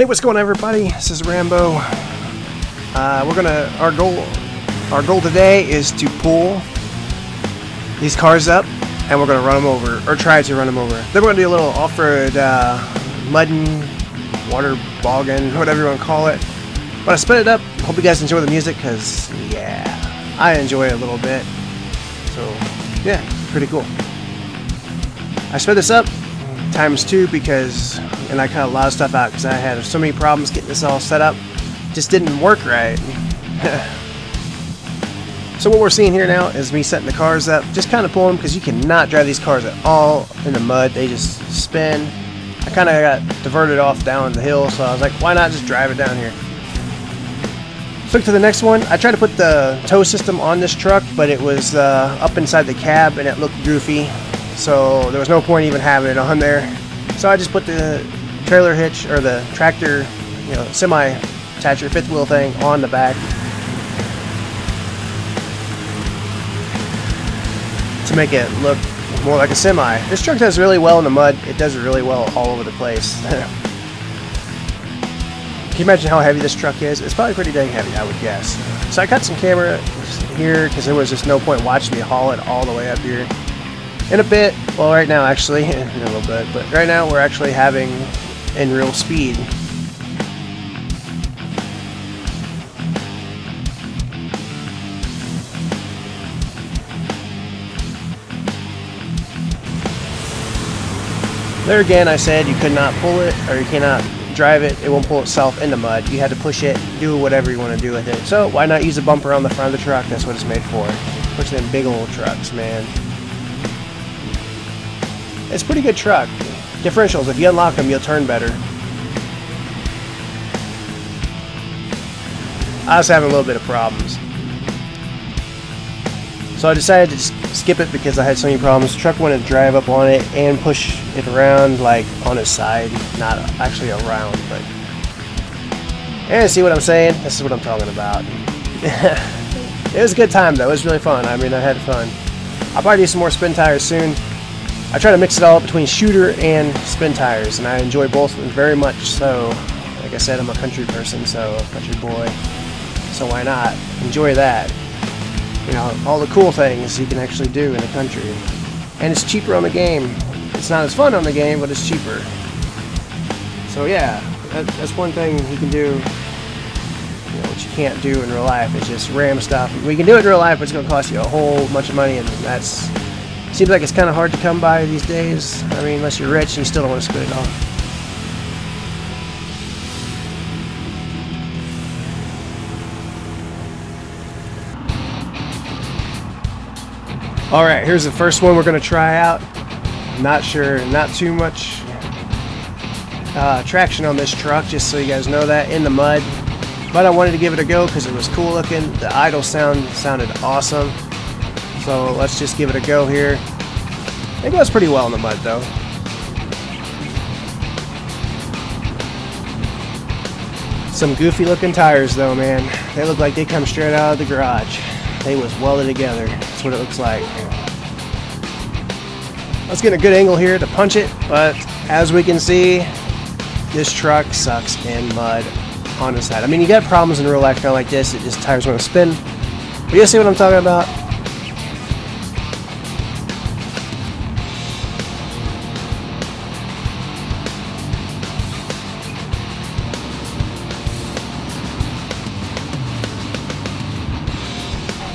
Hey, what's going on, everybody? This is Rambow. Uh, we're gonna our goal our goal today is to pull these cars up, and we're gonna run them over or try to run them over. Then we're gonna do a little off-road uh, mudding, water bogging, whatever you want to call it. But I sped it up. Hope you guys enjoy the music, cause yeah, I enjoy it a little bit. So yeah, pretty cool. I sped this up times two because, and I cut a lot of stuff out because I had so many problems getting this all set up. Just didn't work right. so what we're seeing here now is me setting the cars up, just kind of pulling them because you cannot drive these cars at all in the mud. They just spin. I kind of got diverted off down the hill, so I was like, why not just drive it down here? Look to the next one. I tried to put the tow system on this truck, but it was uh, up inside the cab and it looked goofy. So there was no point even having it on there. So I just put the trailer hitch or the tractor, you know, semi attach fifth wheel thing on the back to make it look more like a semi. This truck does really well in the mud. It does really well all over the place. Can you imagine how heavy this truck is? It's probably pretty dang heavy, I would guess. So I cut some camera here because there was just no point watching me haul it all the way up here in a bit, well right now actually, in a little bit, but right now we're actually having in real speed. There again, I said you could not pull it, or you cannot drive it. It won't pull itself in the mud. You had to push it, do whatever you want to do with it. So why not use a bumper on the front of the truck? That's what it's made for. Especially them big old trucks, man. It's a pretty good truck. Differentials, if you unlock them, you'll turn better. I was having a little bit of problems. So I decided to skip it because I had so many problems. The truck wanted to drive up on it and push it around like on its side, not actually around, but and see what I'm saying? This is what I'm talking about. it was a good time though. It was really fun. I mean, I had fun. I'll probably do some more spin tires soon. I try to mix it all up between shooter and spin tires, and I enjoy both very much. So, like I said, I'm a country person, so country boy. So why not enjoy that? You know, all the cool things you can actually do in the country, and it's cheaper on the game. It's not as fun on the game, but it's cheaper. So yeah, that, that's one thing you can do. You know, what you can't do in real life is just ram stuff. We can do it in real life, but it's going to cost you a whole bunch of money, and that's Seems like it's kind of hard to come by these days. I mean, unless you're rich and you still don't want to spend it all. All right, here's the first one we're going to try out. Not sure, not too much uh, traction on this truck, just so you guys know that, in the mud. But I wanted to give it a go because it was cool looking. The idle sound sounded awesome. So let's just give it a go here. It goes pretty well in the mud though. Some goofy looking tires though, man. They look like they come straight out of the garage. They was welded together. That's what it looks like. Let's get a good angle here to punch it, but as we can see, this truck sucks in mud on the side. I mean, you got problems in real life kind of like this. It just tires want to spin. But you see what I'm talking about?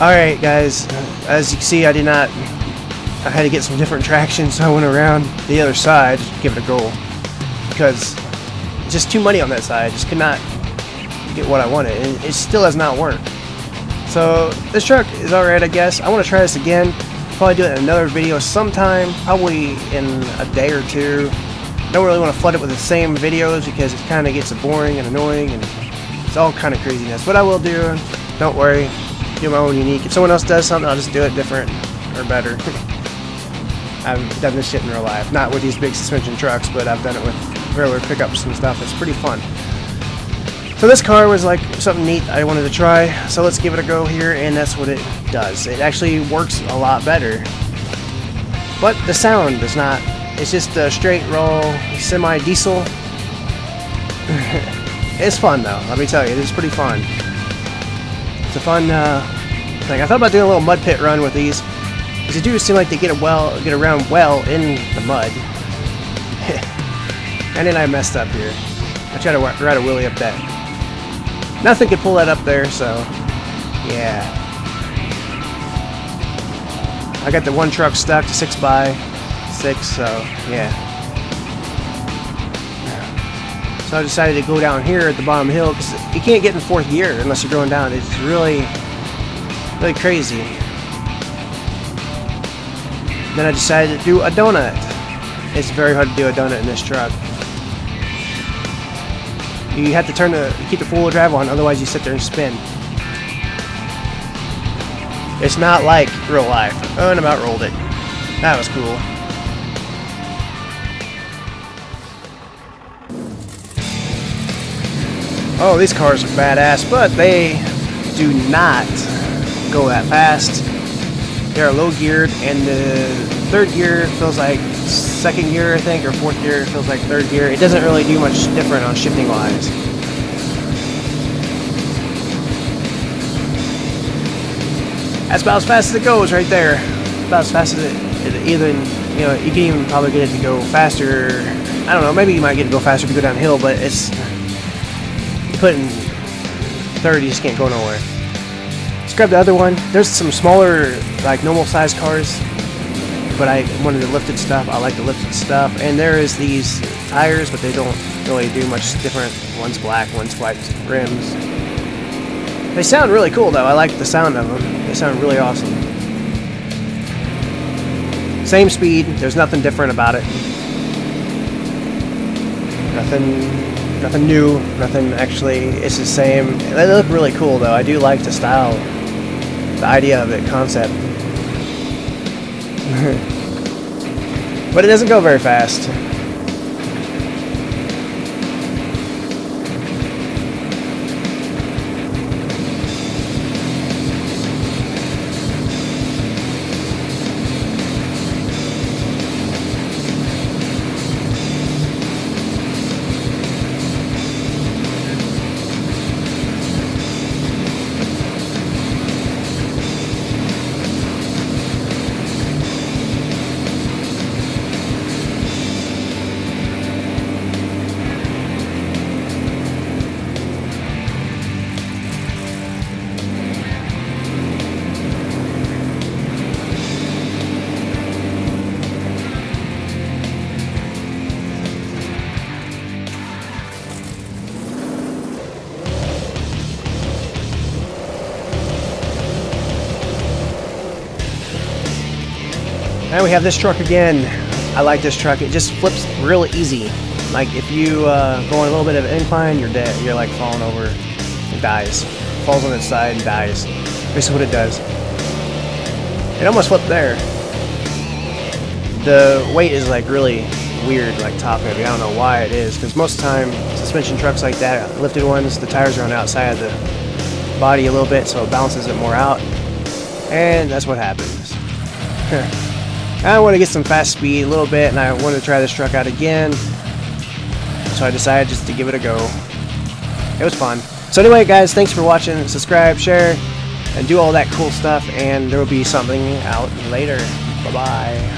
Alright guys, as you can see I did not, I had to get some different traction so I went around the other side to give it a go because just too muddy on that side, I just could not get what I wanted and it still has not worked. So this truck is alright I guess, I want to try this again, probably do it in another video sometime, probably in a day or two. Don't really want to flood it with the same videos because it kind of gets boring and annoying and it's all kind of craziness. But I will do, don't worry, do my own unique. If someone else does something, I'll just do it different or better. I've done this shit in real life. Not with these big suspension trucks, but I've done it with regular pickups and stuff. It's pretty fun. So this car was like something neat I wanted to try. So let's give it a go here, and that's what it does. It actually works a lot better. But the sound is not. It's just a straight roll semi-diesel. it's fun though, let me tell you, it is pretty fun. It's a fun uh, thing. I thought about doing a little mud pit run with these, because they do seem like they get a well, get around well in the mud. and then I messed up here. I tried to ride a wheelie up that. Nothing could pull that up there, so yeah. I got the one truck stuck to 6 by 6 so yeah. So I decided to go down here at the bottom hill because you can't get in fourth gear unless you're going down. It's really, really crazy. Then I decided to do a donut. It's very hard to do a donut in this truck. You have to turn the keep the four-wheel drive on, otherwise you sit there and spin. It's not like real life. Oh, and about rolled it. That was cool. Oh, these cars are badass, but they do not go that fast. They're low geared, and the third gear feels like second gear, I think, or fourth gear feels like third gear. It doesn't really do much different on shifting wise. That's about as fast as it goes right there. About as fast as it, it even, you know, you can even probably get it to go faster. I don't know, maybe you might get it to go faster if you go downhill, but it's, you put in 30, you just can't go nowhere. Let's grab the other one. There's some smaller, like normal sized cars, but I wanted the lifted stuff. I like the lifted stuff. And there is these tires, but they don't really do much different. One's black, one's white rims. They sound really cool though. I like the sound of them. They sound really awesome. Same speed. There's nothing different about it. Nothing, nothing new. Nothing actually. It's the same. They look really cool though. I do like the style, the idea of it, concept. but it doesn't go very fast. And we have this truck again. I like this truck. It just flips real easy. Like if you uh, go on a little bit of an incline, you're dead. You're like falling over and dies. Falls on its side and dies. This is what it does. It almost flipped there. The weight is like really weird, like top heavy. I don't know why it is, because most of the time, suspension trucks like that, lifted ones, the tires are on the outside of the body a little bit, so it balances it more out. And that's what happens. I want to get some fast speed a little bit, and I wanted to try this truck out again. So I decided just to give it a go. It was fun. So anyway, guys, thanks for watching. Subscribe, share, and do all that cool stuff. And there will be something out later. Bye-bye.